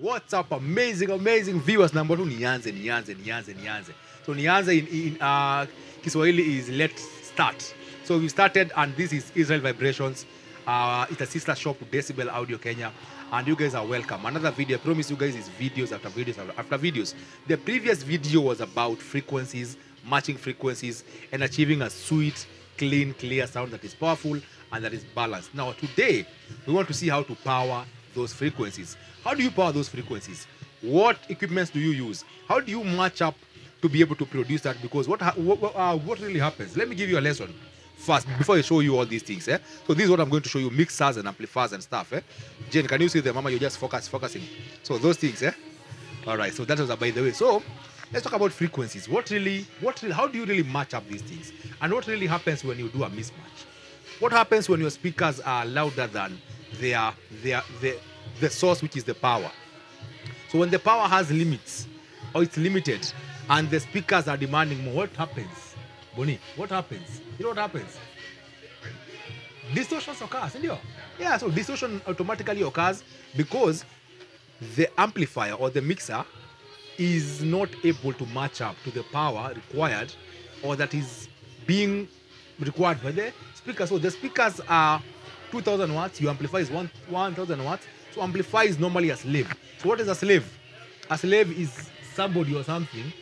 What's up, amazing, amazing viewers? Number two, nianze, nianze, nianze, nianze. So nianze in, in uh, Kiswahili is let's start. So we started, and this is Israel Vibrations. Uh, it's a sister shop to Decibel Audio Kenya, and you guys are welcome. Another video, I promise you guys, is videos after videos after, after videos. The previous video was about frequencies, matching frequencies, and achieving a sweet, clean, clear sound that is powerful and that is balanced. Now, today, we want to see how to power those frequencies. How do you power those frequencies? What equipments do you use? How do you match up to be able to produce that? Because what ha- what, uh, what really happens? Let me give you a lesson first before I show you all these things. Eh? So this is what I'm going to show you: mixers and amplifiers and stuff. Eh? Jane, can you see them, Mama? You're just focus focusing. So those things. Eh? All right. So that was a by the way. So let's talk about frequencies. What really? What? How do you really match up these things? And what really happens when you do a mismatch? What happens when your speakers are louder than their their the the source, which is the power? So when the power has limits or it's limited and the speakers are demanding more, what happens? Boni, what happens? You know what happens? Distortions occurs, isn't it? Yeah, so distortion automatically occurs because the amplifier or the mixer is not able to match up to the power required or that is being required by the speaker. So the speakers are 2000 watts, your amplifier is one 1000 watts. So amplifier is normally a slave. So what is a slave? A slave is somebody or something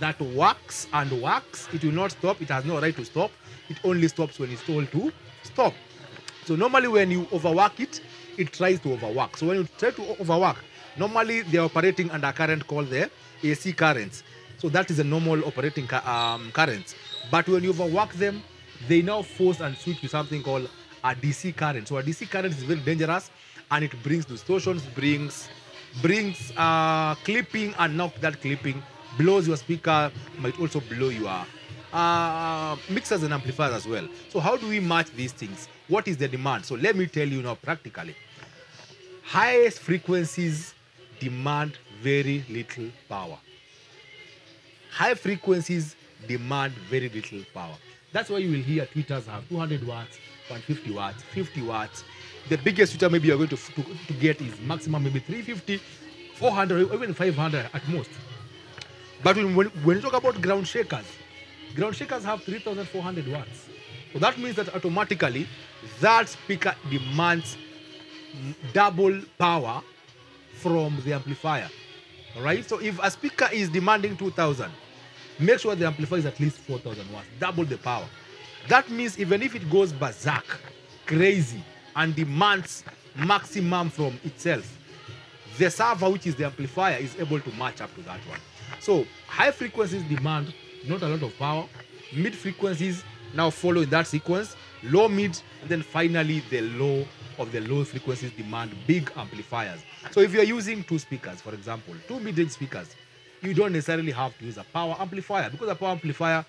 that works and works. It will not stop. It has no right to stop. It only stops when it's told to stop. So normally when you overwork it, it tries to overwork. So when you try to overwork, normally they're operating under a current called the AC currents. So that is a normal operating um, currents. But when you overwork them, they now force and switch to something called a DC current. So a DC current is very dangerous and it brings distortions, brings brings uh, clipping and now that clipping blows your speaker, might also blow your uh, mixers and amplifiers as well. So how do we match these things? What is the demand? So let me tell you now practically. Highest frequencies demand very little power. High frequencies demand very little power. That's why you will hear tweeters have 200 watts, 150 watts, 50 watts. The biggest tweeter maybe you're going to, to, to get is maximum maybe 350, 400, even 500 at most. But when, when, when you talk about ground shakers, ground shakers have 3,400 watts. So that means that automatically that speaker demands double power from the amplifier. All right. So if a speaker is demanding 2,000, make sure the amplifier is at least 4,000 watts, double the power. That means even if it goes berserk, crazy, and demands maximum from itself, the server, which is the amplifier, is able to match up to that one. So high frequencies demand not a lot of power. Mid frequencies now follow in that sequence. Low mid, and then finally the low of the low frequencies demand big amplifiers. So if you're using two speakers, for example, two mid-range speakers, you don't necessarily have to use a power amplifier because a power amplifier,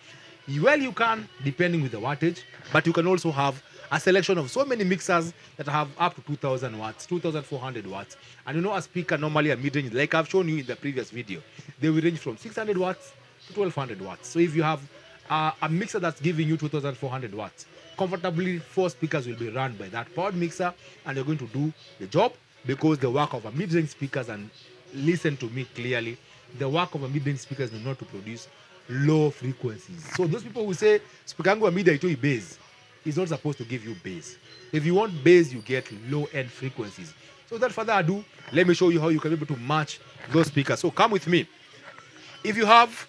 well, you can depending with the wattage, but you can also have a selection of so many mixers that have up to 2000 watts, 2400 watts. And you know, a speaker normally a mid-range, like I've shown you in the previous video, they will range from 600 watts to 1200 watts. So if you have uh, a mixer that's giving you 2400 watts, comfortably four speakers will be run by that powered mixer, and you're going to do the job because the work of a mid-range speakers and listen to me clearly, the work of a mid-range speakers is not to produce low frequencies. So those people who say ya mid haitoi bass is not supposed to give you bass. If you want bass, you get low end frequencies. So without further ado, let me show you how you can be able to match those speakers. So come with me. If you have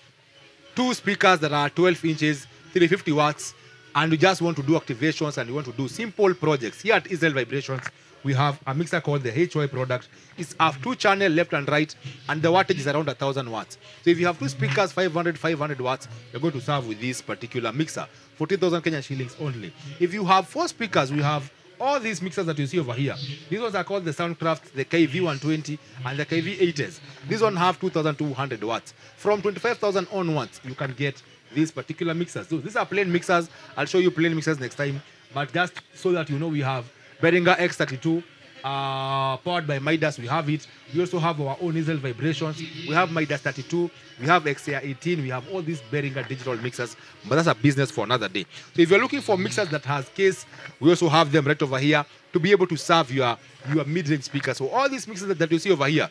two speakers that are 12 inches, 350 watts, and you just want to do activations and you want to do simple projects, here at Israel Vibrations, we have a mixer called the HY product. It's a two channel left and right, and the wattage is around 1000 watts. So if you have two speakers, 500, 500 watts, you're going to serve with this particular mixer, 40,000 Kenyan shillings only. If you have four speakers, we have all these mixers that you see over here. These ones are called the Soundcraft, the KV120, and the KV80s. These one have 2,200 watts. From 25,000 onwards, you can get these particular mixers. So these are plain mixers. I'll show you plain mixers next time. But just so that you know, we have Behringer X32, uh, powered by Midas. We have it. We also have our own Israel vibrations. We have Midas 32. We have XR 18. We have all these Behringer digital mixers. But that's a business for another day. So if you're looking for mixers that has case, we also have them right over here to be able to serve your your mid-range speakers. So all these mixers that, that you see over here,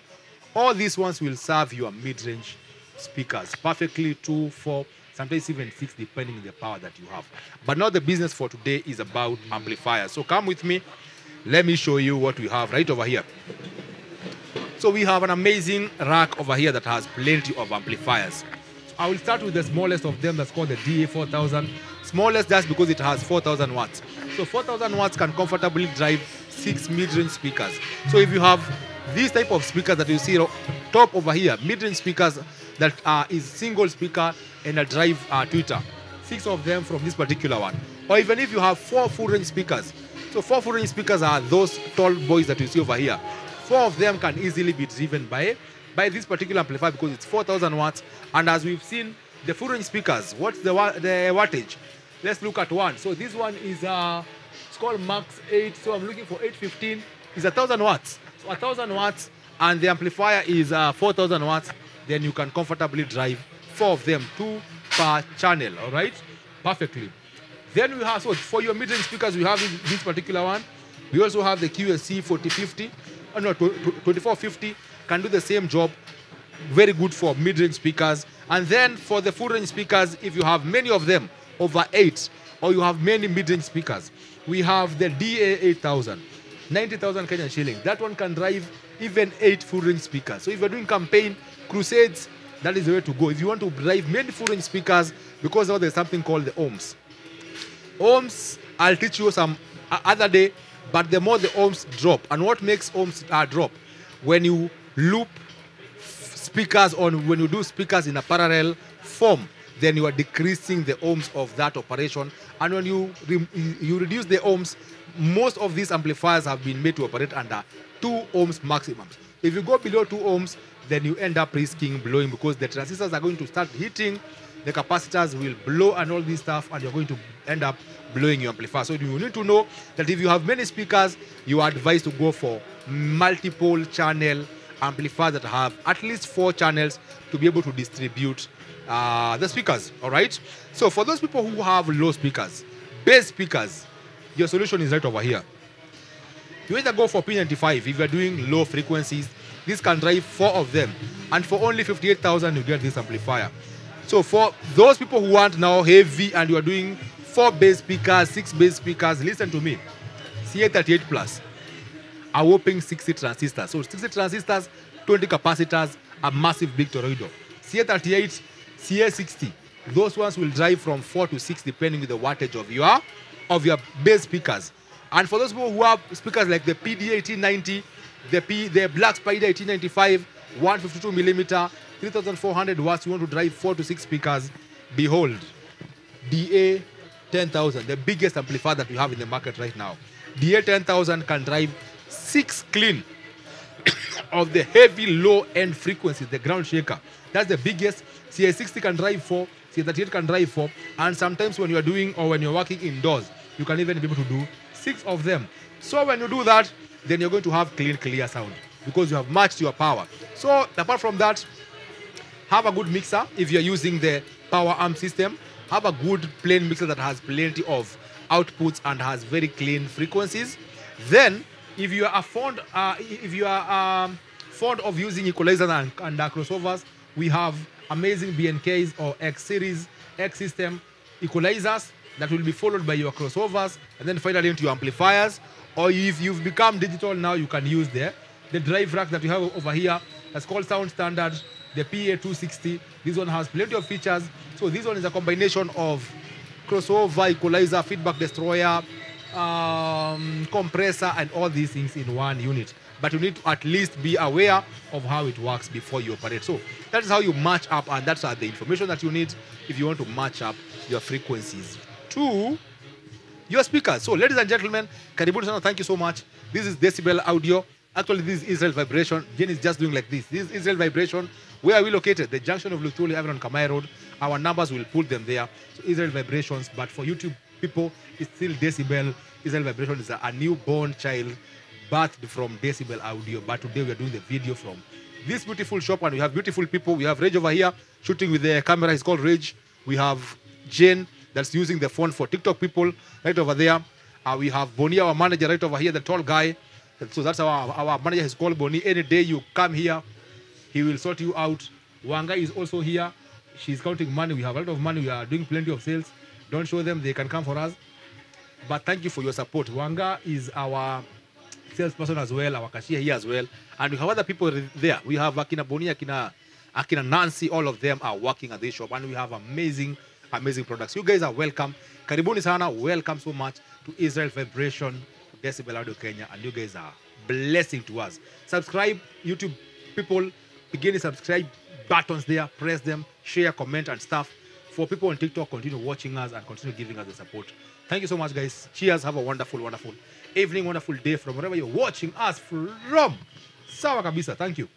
all these ones will serve your mid-range speakers perfectly two four sometimes even six depending on the power that you have but now the business for today is about amplifiers so come with me let me show you what we have right over here so we have an amazing rack over here that has plenty of amplifiers. So I will start with the smallest of them that's called the DA4000. Smallest just because it has 4000 watts. So 4000 watts can comfortably drive six mid-range speakers. So if you have these type of speakers that you see top over here, mid-range speakers that uh, is single speaker and a drive uh, tweeter. Six of them from this particular one. Or even if you have four full-range speakers. So four full-range speakers are those tall boys that you see over here. Four of them can easily be driven by by this particular amplifier because it's 4000 watts. And as we've seen the full range speakers what's the wa- the wattage? Let's look at one. So this one is uh it's called max 8 so i'm looking for 815 is a 1000 watts. So a 1000 watts. And the amplifier is uh 4000 watts then you can comfortably drive four of them two per channel all right? Perfectly. Then we have so for your mid-range speakers we have this- particular one. We also have the qsc 4050 uh, no, tw- tw- 2450 can do the same job. Very good for mid-range speakers. And then for the full-range speakers, if you have many of them, over eight, or you have many mid-range speakers, we have the DA8000, 90,000 Kenyan shillings. That one can drive even eight full-range speakers. So if you're doing campaign, crusades, that is the way to go. If you want to drive many full-range speakers, because there's something called the ohms. ohms i'll teach you some other day but the more the ohms drop and what makes ohms uh, drop when you loop speakers on when you do speakers in a parallel form then you are decreasing the ohms of that operation and when you re- you reduce the ohms most of these amplifiers have been made to operate under 2 ohms maximums. If you go below 2 ohms then you end up risking blowing because the transistors are going to start hitting the capacitors will blow and all this stuff and you're going to end up blowing your amplifier. So you need to know that if you have many speakers you are advised to go for multiple channel amplifiers that have at least four channels to be able to distribute uh, the speakers all right? So for those people who have low speakers bass speakers your solution is right over here you either go for P95 if you're doing low frequencies. This can drive four of them. And for only 58,000, you get this amplifier. So for those people who want now heavy and you are doing four bass speakers, six bass speakers, listen to me. CA38 Plus, a whopping 60 transistors. So 60 transistors, 20 capacitors, a massive big toroidal. CA38, CA60, those ones will drive from 4 to 6 depending on the wattage of your of your bass speakers. And for those people who have speakers like the PD 1890, the P, the Black Spider 1895, 152 millimeter, 3400 watts, you want to drive 4 to 6 speakers, behold, DA 10000, the biggest amplifier that we have in the market right now. DA 10000 can drive 6 clean of the heavy low end frequencies, the ground shaker. That's the biggest. CA60 can drive four, CA38 can drive four, and sometimes when you are doing or when you're working indoors, you can even be able to do six of them. So when you do that, then you're going to have clean, clear sound because you have matched your power. So apart from that, have a good mixer if you're using the power amp system have a good plain mixer that has plenty of outputs and has very clean frequencies then if you are fond uh, if you are um, fond of using equalizers and, and uh, crossovers we have amazing bnks or x series x system equalizers that will be followed by your crossovers and then finally into your amplifiers or if you've become digital now you can use the the drive rack that you have over here that's called sound standard the PA260. This one has plenty of features. So this one is a combination of crossover, equalizer, feedback destroyer, um, compressor, and all these things in one unit. But you need to at least be aware of how it works before you operate. So that is how you match up, and that's the information that you need if you want to match up your frequencies to your speakers. So, ladies and gentlemen, karibuni sana. Thank you so much. This is Decibel Audio. Actually, this is Israel Vibration. Jen is just doing like this. This is Israel Vibration. Where are we located? The junction of Luthuli, Avenue on Kamai Road. Our numbers will pull them there. So, Israel Vibrations. But for YouTube people, it's still Decibel. Israel Vibration is a, newborn child birthed from Decibel Audio. But today we are doing the video from this beautiful shop and we have beautiful people. We have Rage over here shooting with the camera. He's called Rage. We have Jane that's using the phone for TikTok people right over there. Uh, we have Bonnie, our manager, right over here, the tall guy. So that's our, our manager is called Bonnie. Any day you come here, he will sort you out. Wanga is also here. She's counting money. We have a lot of money. We are doing plenty of sales. Don't show them. They can come for us. But thank you for your support. Wanga is our salesperson as well our cashier here as well. And we have other people there. We have akina boni akina akina nancy. All of them are working at this shop. And we have amazing amazing products. You guys are welcome. Karibuni sana. Welcome so much to israel vibration decibel audio kenya. And you guys are blessing to us. Subscribe youtube people. Begin the subscribe buttons there. Press them. Share comment and stuff. For people on tiktok continue watching us and continue giving us the support. Thank you so much guys. Cheers. Have a wonderful wonderful evening wonderful day from wherever you're watching us from. Sawa kabisa. Thank you